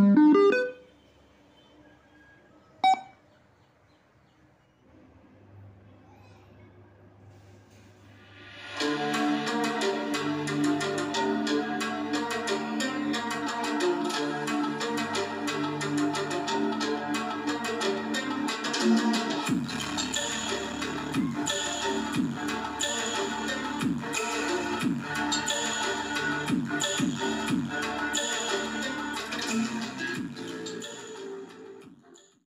Música